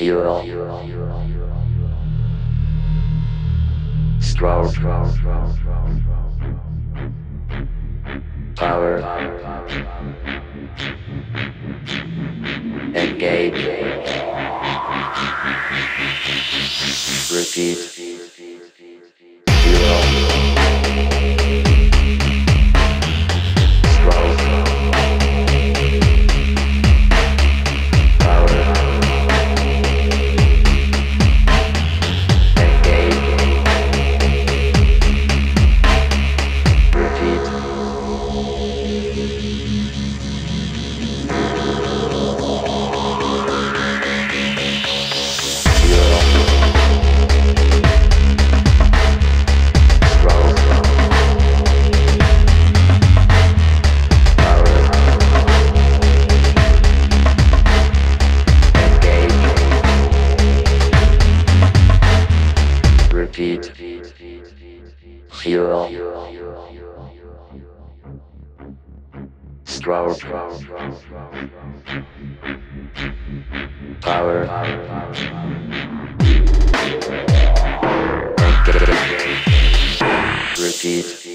fuel, stroke, power, engage, repeat, Fuel. Stroke. Power. Repeat.